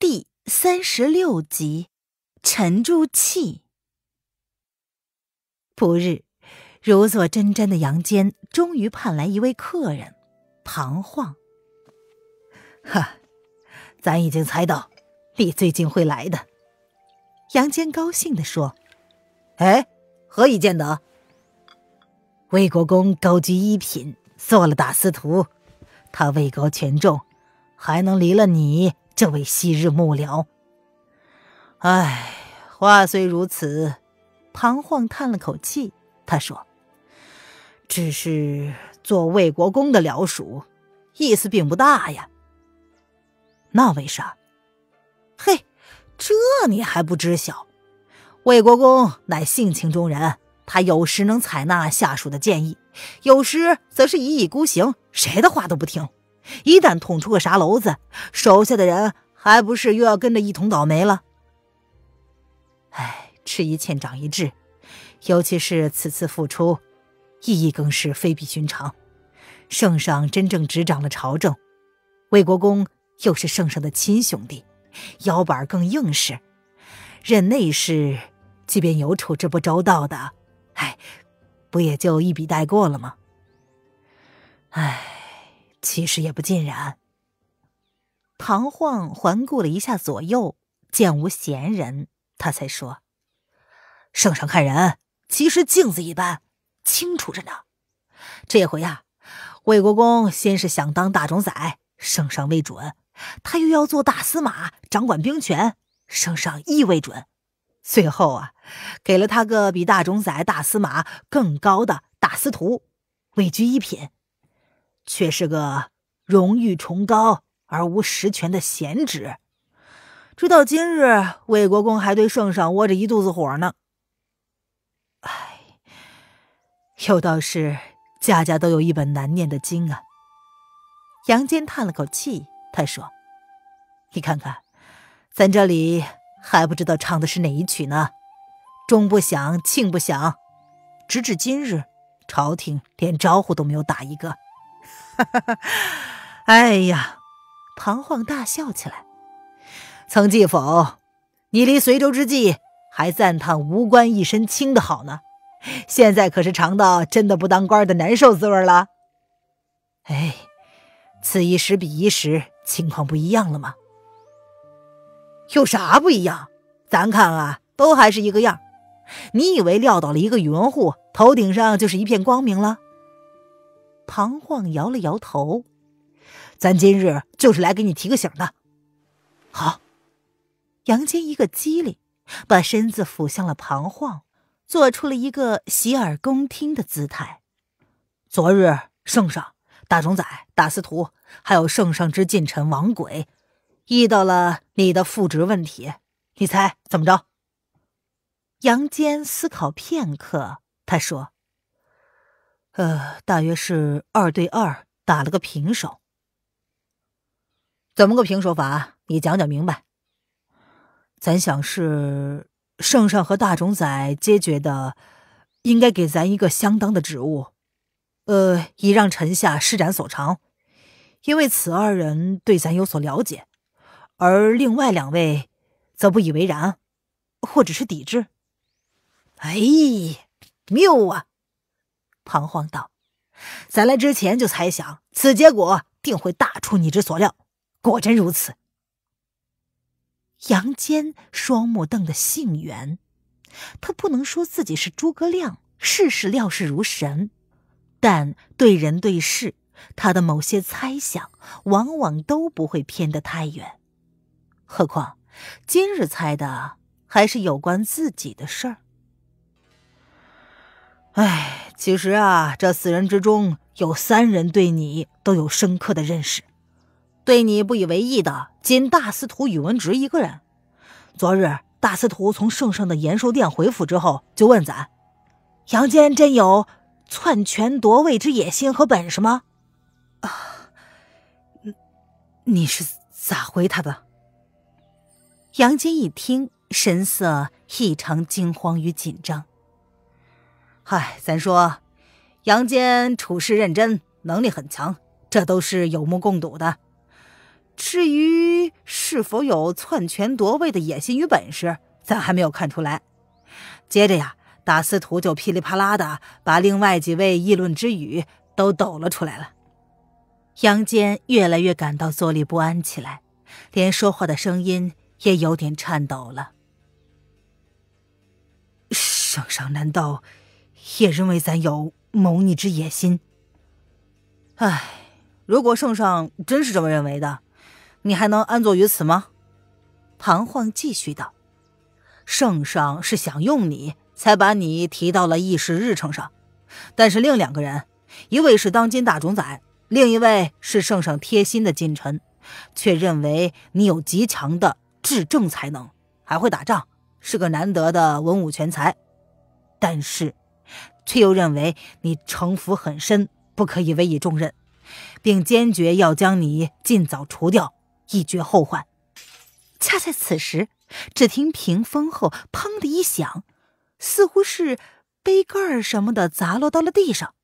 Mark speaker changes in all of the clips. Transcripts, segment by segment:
Speaker 1: 第三十六集，沉住气。不日，如坐针毡的杨坚终于盼来一位客人，庞晃。
Speaker 2: 哈，咱已经猜到，你最近会来的。
Speaker 1: 杨坚高兴地说：“
Speaker 2: 哎，何以见得？魏国公高居一品，做了大司徒，他位高权重，还能离了你这位昔日幕僚。
Speaker 1: 唉，话虽如此，庞晃叹了口气，他说：“
Speaker 2: 只是做魏国公的僚属，意思并不大呀。
Speaker 1: 那为啥？
Speaker 2: 嘿。”这你还不知晓？魏国公乃性情中人，他有时能采纳下属的建议，有时则是一意孤行，谁的话都不听。一旦捅出个啥娄子，手下的人还不是又要跟着一同倒霉了？哎，吃一堑长一智，尤其是此次复出，意义更是非比寻常。圣上真正执掌了朝政，魏国公又是圣上的亲兄弟。腰板更硬实，任内事，即便有处置不周到的，哎，不也就一笔带过了吗？哎，其实也不尽然。
Speaker 1: 唐晃环顾了一下左右，见无闲人，他才说：“
Speaker 2: 圣上看人，其实镜子一般，清楚着呢。这回呀，魏国公先是想当大冢宰，圣上未准。”他又要做大司马，掌管兵权，圣上亦未准。最后啊，给了他个比大冢宰、大司马更高的大司徒，位居一品，却是个荣誉崇高而无实权的闲职。直到今日，魏国公还对圣上窝着一肚子火呢。唉，有道是家家都有一本难念的经啊。
Speaker 1: 杨坚叹了口气。他说：“
Speaker 2: 你看看，咱这里还不知道唱的是哪一曲呢？钟不响，磬不响，直至今日，朝廷连招呼都没有打一个。”哈 哈哎呀，
Speaker 1: 庞晃大笑起来。
Speaker 2: 曾记否？你离随州之际还赞叹无官一身轻的好呢，现在可是尝到真的不当官的难受滋味了。哎，此一时彼一时。情况不一样了吗？有啥不一样？咱看啊，都还是一个样。你以为撂倒了一个宇文护，头顶上就是一片光明了？
Speaker 1: 庞晃摇了摇头。
Speaker 2: 咱今日就是来给你提个醒的。
Speaker 1: 好，杨坚一个机灵，把身子俯向了庞晃，做出了一个洗耳恭听的姿态。
Speaker 2: 昨日圣上。大冢宰、大司徒，还有圣上之近臣王轨，议到了你的复职问题。你猜怎么着？
Speaker 1: 杨坚思考片刻，他说：“
Speaker 2: 呃，大约是二对二，打了个平手。怎么个平手法？你讲讲明白。咱想是圣上和大冢宰皆觉得，应该给咱一个相当的职务。”呃，以让臣下施展所长，因为此二人对咱有所了解，而另外两位则不以为然，或者是抵制。哎，妙啊！彷徨道：“咱来之前就猜想，此结果定会大出你之所料，果真如此。”
Speaker 1: 杨坚双目瞪得杏圆，他不能说自己是诸葛亮，事事料事如神。但对人对事，他的某些猜想往往都不会偏得太远。何况今日猜的还是有关自己的事儿。
Speaker 2: 哎，其实啊，这四人之中有三人对你都有深刻的认识，对你不以为意的仅大司徒宇文直一个人。昨日大司徒从圣上的延寿殿回府之后，就问咱：杨坚真有？篡权夺位之野心和本事吗？啊，你是咋回他的？
Speaker 1: 杨坚一听，神色异常惊慌与紧张。
Speaker 2: 嗨，咱说，杨坚处事认真，能力很强，这都是有目共睹的。至于是否有篡权夺位的野心与本事，咱还没有看出来。接着呀，大司徒就噼里啪啦的把另外几位议论之语都抖了出来了。
Speaker 1: 杨坚越来越感到坐立不安起来，连说话的声音也有点颤抖了。
Speaker 2: 圣上难道也认为咱有谋逆之野心？唉，如果圣上真是这么认为的。你还能安坐于此吗？
Speaker 1: 庞晃继续道：“
Speaker 2: 圣上是想用你，才把你提到了议事日程上。但是另两个人，一位是当今大冢宰，另一位是圣上贴心的近臣，却认为你有极强的治政才能，还会打仗，是个难得的文武全才。但是，却又认为你城府很深，不可以委以重任，并坚决要将你尽早除掉。”以绝后患。
Speaker 1: 恰在此时，只听屏风后“砰”的一响，似乎是杯盖儿什么的砸落到了地上，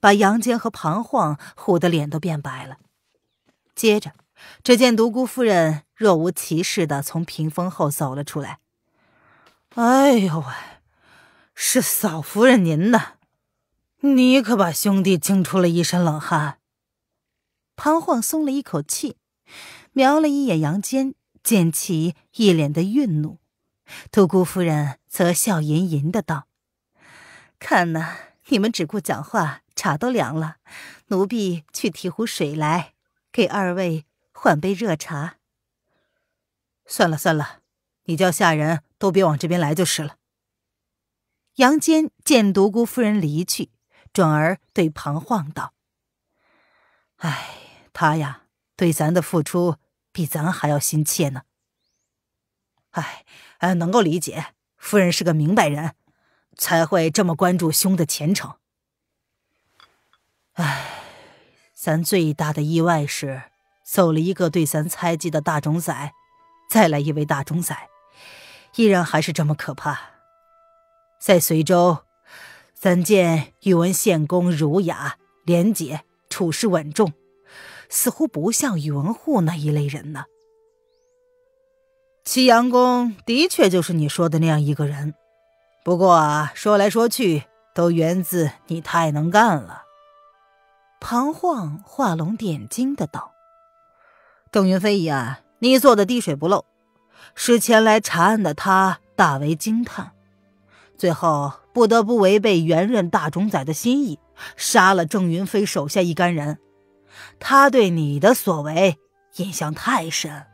Speaker 1: 把杨坚和庞晃唬得脸都变白了。接着，只见独孤夫人若无其事的从屏风后走了出来。
Speaker 2: “哎呦喂，是嫂夫人您呐！你可把兄弟惊出了一身冷汗。”
Speaker 1: 庞晃松了一口气。瞄了一眼杨坚，见其一脸的愠怒，独孤夫人则笑吟吟的道：“看呐，你们只顾讲话，茶都凉了，奴婢去提壶水来，给二位换杯热茶。”
Speaker 2: 算了算了，你叫下人都别往这边来就是了。
Speaker 1: 杨坚见独孤夫人离去，转而对庞晃道：“
Speaker 2: 哎，他呀，对咱的付出。”比咱还要心切呢。哎，呃，能够理解，夫人是个明白人，才会这么关注兄的前程。哎，咱最大的意外是走了一个对咱猜忌的大冢仔，再来一位大冢仔，依然还是这么可怕。在随州，怎见宇文献公儒雅廉洁，处事稳重。似乎不像宇文护那一类人呢。祁阳公的确就是你说的那样一个人，不过啊，说来说去都源自你太能干了。
Speaker 1: 庞晃画龙点睛的道：“
Speaker 2: 邓云飞一案，你做的滴水不漏，使前来查案的他大为惊叹，最后不得不违背原任大冢宰的心意，杀了郑云飞手下一干人。”他对你的所为印象太深，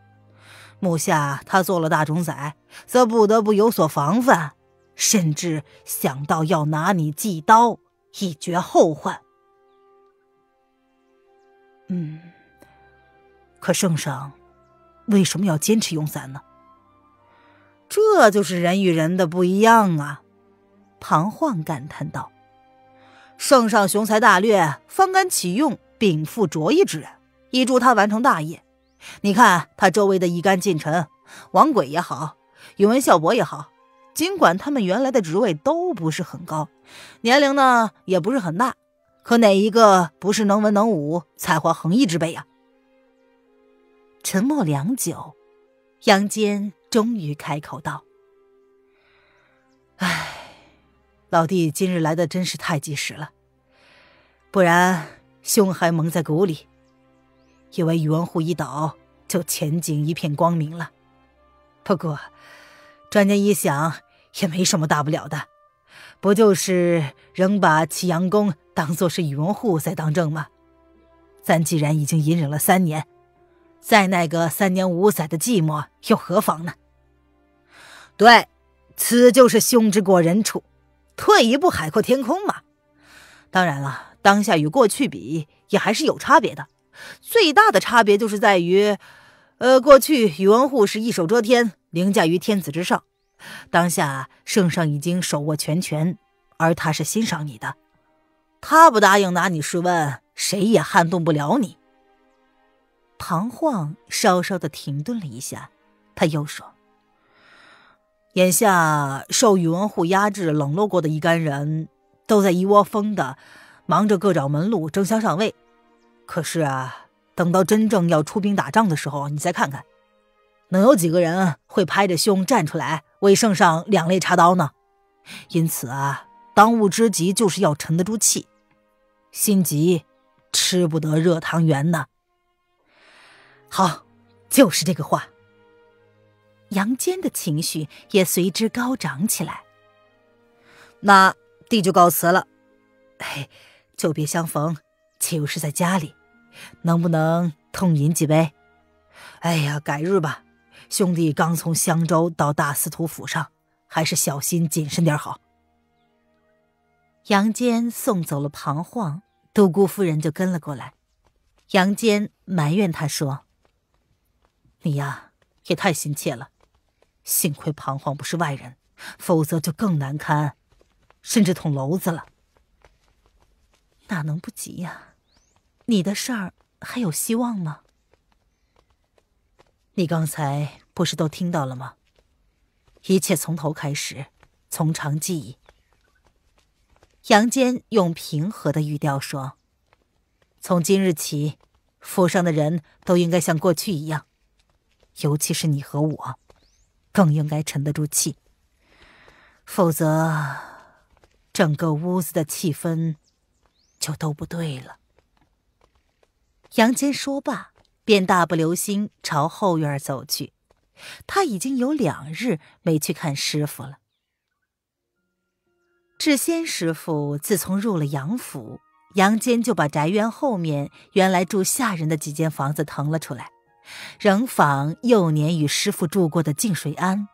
Speaker 2: 目下他做了大冢宰，则不得不有所防范，甚至想到要拿你祭刀，以绝后患。嗯，可圣上为什么要坚持用咱呢？这就是人与人的不一样啊！
Speaker 1: 庞晃感叹道：“
Speaker 2: 圣上雄才大略，方敢启用。”禀赋卓异之人，以助他完成大业。你看他周围的一干近臣，王轨也好，宇文孝伯也好，尽管他们原来的职位都不是很高，年龄呢也不是很大，可哪一个不是能文能武、才华横溢之辈呀？
Speaker 1: 沉默良久，杨坚终于开口道：“
Speaker 2: 唉，老弟今日来的真是太及时了，不然……”兄还蒙在鼓里，以为宇文护一倒就前景一片光明了。不过，转念一想，也没什么大不了的，不就是仍把祁阳公当做是宇文护在当政吗？咱既然已经隐忍了三年，再耐个三年五载的寂寞又何妨呢？对，此就是兄之过人处，退一步海阔天空嘛。当然了。当下与过去比，也还是有差别的。最大的差别就是在于，呃，过去宇文护是一手遮天，凌驾于天子之上；当下圣上已经手握全权，而他是欣赏你的，他不答应拿你试问，谁也撼动不了你。
Speaker 1: 唐晃稍稍的停顿了一下，他又说：“
Speaker 2: 眼下受宇文护压制、冷落过的一干人，都在一窝蜂的。”忙着各找门路争相上位，可是啊，等到真正要出兵打仗的时候，你再看看，能有几个人会拍着胸站出来为圣上两肋插刀呢？因此啊，当务之急就是要沉得住气，心急吃不得热汤圆呢。好，就是这个话。
Speaker 1: 杨坚的情绪也随之高涨起来。
Speaker 2: 那弟就告辞了。哎，久别相逢，且又是在家里，能不能痛饮几杯？哎呀，改日吧。兄弟刚从襄州到大司徒府上，还是小心谨慎点好。
Speaker 1: 杨坚送走了庞晃，独孤夫人就跟了过来。杨坚埋怨他说：“
Speaker 2: 你呀，也太心切了。幸亏庞晃不是外人，否则就更难堪，甚至捅娄子了。
Speaker 1: 哪能不急呀？你的事儿还有希望吗？
Speaker 2: 你刚才不是都听到了吗？一切从头开始，从长计议。”
Speaker 1: 杨坚用平和的语调说：“
Speaker 2: 从今日起，府上的人都应该像过去一样，尤其是你和我。”更应该沉得住气，否则，整个屋子的气氛就都不对了。
Speaker 1: 杨坚说罢，便大步流星朝后院走去。他已经有两日没去看师傅了。智仙师傅自从入了杨府，杨坚就把宅院后面原来住下人的几间房子腾了出来。仍仿幼年与师傅住过的净水庵，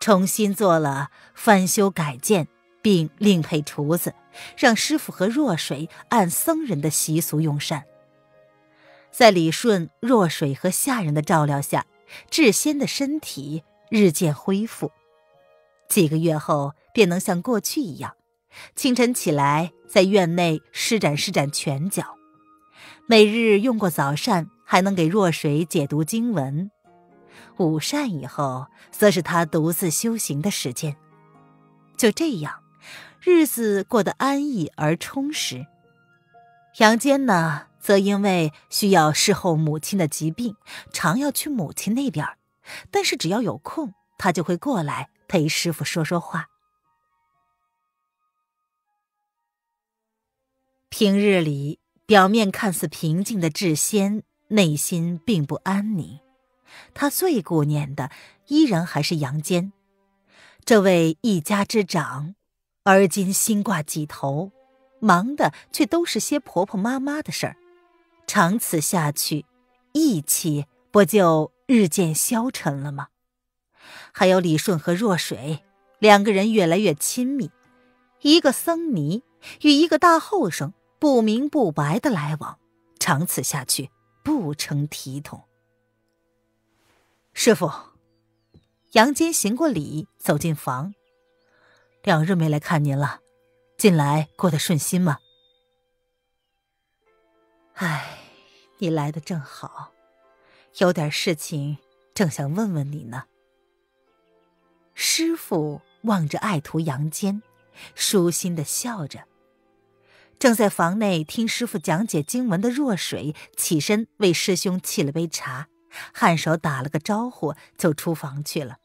Speaker 1: 重新做了翻修改建，并另配厨子，让师傅和若水按僧人的习俗用膳。在李顺、若水和下人的照料下，智仙的身体日渐恢复，几个月后便能像过去一样，清晨起来在院内施展施展拳脚，每日用过早膳。还能给若水解读经文，午膳以后，则是他独自修行的时间。就这样，日子过得安逸而充实。杨坚呢，则因为需要侍候母亲的疾病，常要去母亲那边。但是只要有空，他就会过来陪师傅说说话。平日里，表面看似平静的智仙。内心并不安宁，他最顾念的依然还是杨坚，这位一家之长，而今心挂几头，忙的却都是些婆婆妈妈的事儿，长此下去，义气不就日渐消沉了吗？还有李顺和若水两个人越来越亲密，一个僧尼与一个大后生不明不白的来往，长此下去。不成体统。
Speaker 2: 师傅，
Speaker 1: 杨坚行过礼，走进房。
Speaker 2: 两日没来看您了，近来过得顺心吗？
Speaker 1: 唉，你来的正好，有点事情，正想问问你呢。师傅望着爱徒杨坚，舒心的笑着。正在房内听师傅讲解经文的若水起身为师兄沏了杯茶，颔首打了个招呼，就出房去了。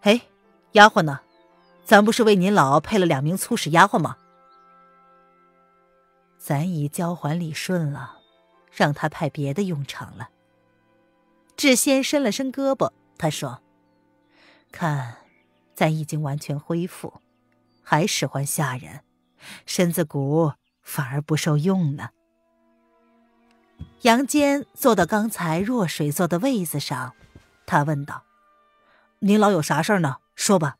Speaker 2: 哎，丫鬟呢？咱不是为您老配了两名粗使丫鬟吗？
Speaker 1: 咱已交还李顺了，让他派别的用场了。智仙伸了伸胳膊，他说：“看，咱已经完全恢复，还使唤下人。”身子骨反而不受用呢。杨坚坐到刚才若水坐的位子上，他问道：“
Speaker 2: 您老有啥事儿呢？说吧。”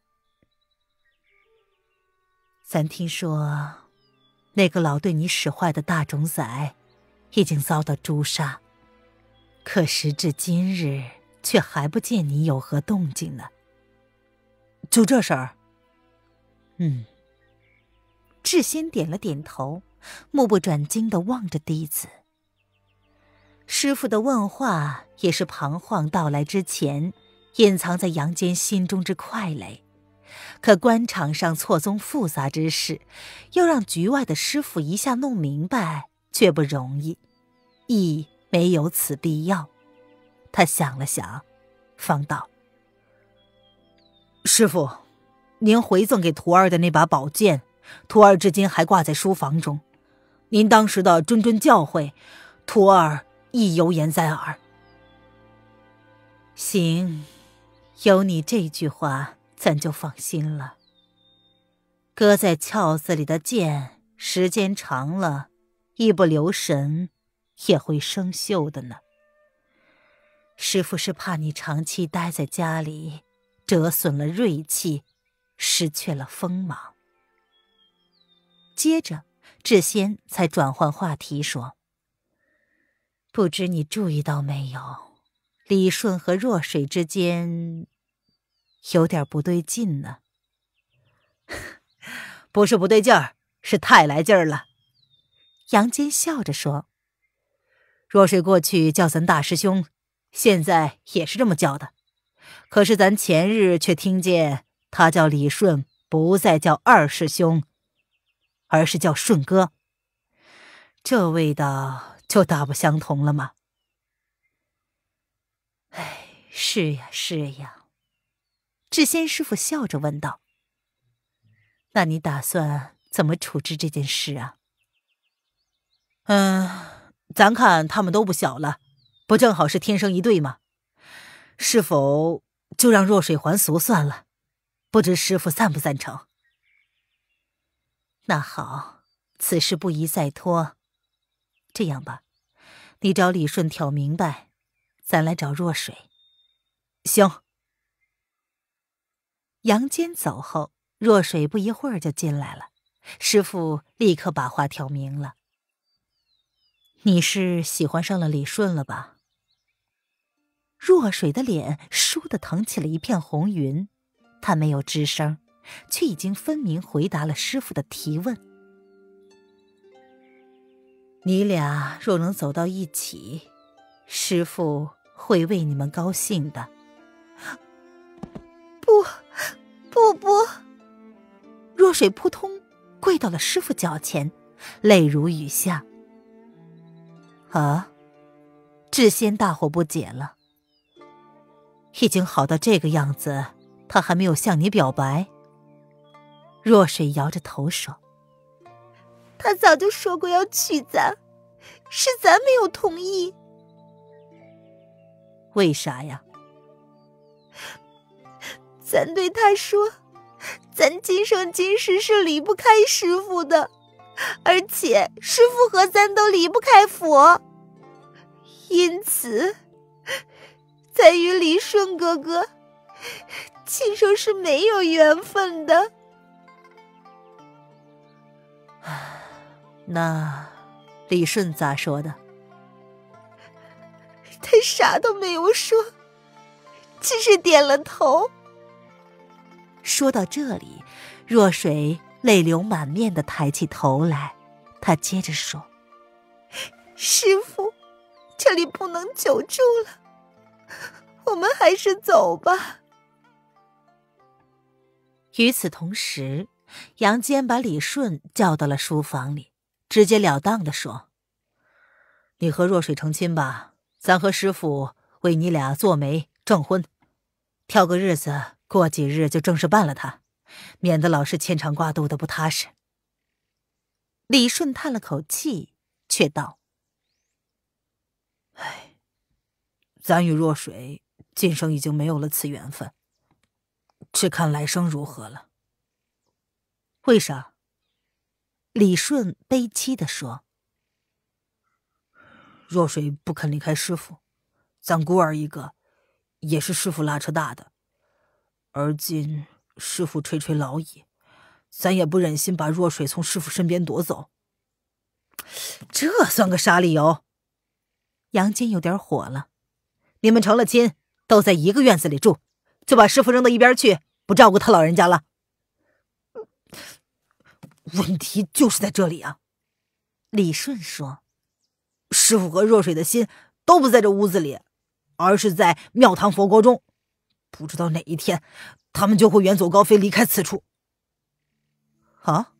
Speaker 1: 咱听说，那个老对你使坏的大冢仔，已经遭到诛杀，可时至今日，却还不见你有何动静呢？
Speaker 2: 就这事儿？
Speaker 1: 嗯。智仙点了点头，目不转睛的望着弟子。师傅的问话也是彷徨到来之前隐藏在杨坚心中之快累，可官场上错综复杂之事，要让局外的师傅一下弄明白，却不容易。亦没有此必要。他想了想，方道：“
Speaker 2: 师傅，您回赠给徒儿的那把宝剑，徒儿至今还挂在书房中。您当时的谆谆教诲，徒儿亦犹言在耳。
Speaker 1: 行，有你这句话，咱就放心了。搁在鞘子里的剑，时间长了，一不留神，也会生锈的呢。”师傅是怕你长期待在家里，折损了锐气，失去了锋芒。接着，智仙才转换话题说：“不知你注意到没有，李顺和若水之间有点不对劲呢。”“
Speaker 2: 不是不对劲儿，是太来劲儿了。”
Speaker 1: 杨坚笑着说：“
Speaker 2: 若水过去叫咱大师兄。”现在也是这么叫的，可是咱前日却听见他叫李顺，不再叫二师兄，而是叫顺哥。这味道就大不相同了吗？
Speaker 1: 哎，是呀，是呀。智仙师傅笑着问道：“那你打算怎么处置这件事啊？”
Speaker 2: 嗯，咱看他们都不小了。不正好是天生一对吗？是否就让弱水还俗算了？不知师傅赞不赞成？
Speaker 1: 那好，此事不宜再拖。这样吧，你找李顺挑明白，咱来找若水。
Speaker 2: 行。
Speaker 1: 杨坚走后，若水不一会儿就进来了。师傅立刻把话挑明了：“你是喜欢上了李顺了吧？”若水的脸倏地腾起了一片红云，他没有吱声，却已经分明回答了师傅的提问。你俩若能走到一起，师傅会为你们高兴的。
Speaker 3: 不，不不！
Speaker 1: 若水扑通跪到了师傅脚前，泪如雨下。啊！智仙大惑不解了。已经好到这个样子，他还没有向你表白。若水摇着头说：“
Speaker 3: 他早就说过要娶咱，是咱没有同意。
Speaker 1: 为啥呀？
Speaker 3: 咱对他说，咱今生今世是离不开师傅的，而且师傅和咱都离不开佛，因此。”在与李顺哥哥，亲生是没有缘分的。
Speaker 1: 那李顺咋说的？
Speaker 3: 他啥都没有说，只是点了头。
Speaker 1: 说到这里，若水泪流满面的抬起头来，他接着说：“
Speaker 3: 师傅，这里不能久住了。”我们还是走吧。
Speaker 1: 与此同时，杨坚把李顺叫到了书房里，直截了当的说：“
Speaker 2: 你和若水成亲吧，咱和师傅为你俩做媒证婚，挑个日子，过几日就正式办了他，免得老是牵肠挂肚的不踏实。”
Speaker 1: 李顺叹了口气，却道：“
Speaker 2: 唉，咱与若水。”今生已经没有了此缘分，只看来生如何了。
Speaker 1: 为啥？李顺悲戚的说：“
Speaker 2: 若水不肯离开师傅，咱孤儿一个，也是师傅拉扯大的。而今师傅垂垂老矣，咱也不忍心把若水从师傅身边夺走。这算个啥理由？”
Speaker 1: 杨坚有点火了：“
Speaker 2: 你们成了亲。”都在一个院子里住，就把师傅扔到一边去，不照顾他老人家了。问题就是在这里啊！
Speaker 1: 李顺说：“
Speaker 2: 师傅和若水的心都不在这屋子里，而是在庙堂佛国中。不知道哪一天，他们就会远走高飞，离开此处。”
Speaker 1: 啊！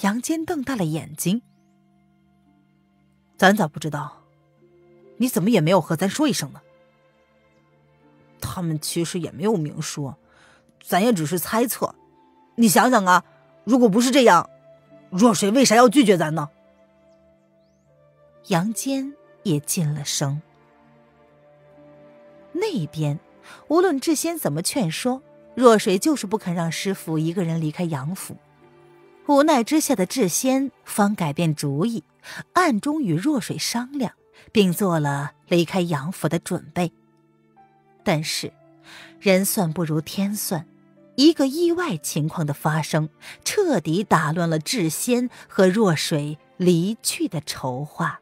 Speaker 1: 杨坚瞪大了眼睛：“
Speaker 2: 咱咋不知道？你怎么也没有和咱说一声呢？他们其实也没有明说，咱也只是猜测。你想想啊，如果不是这样，若水为啥要拒绝咱呢？
Speaker 1: 杨坚也进了声。那边，无论智仙怎么劝说，若水就是不肯让师傅一个人离开杨府。无奈之下的智仙方改变主意，暗中与若水商量，并做了离开杨府的准备。但是，人算不如天算，一个意外情况的发生，彻底打乱了智仙和若水离去的筹划。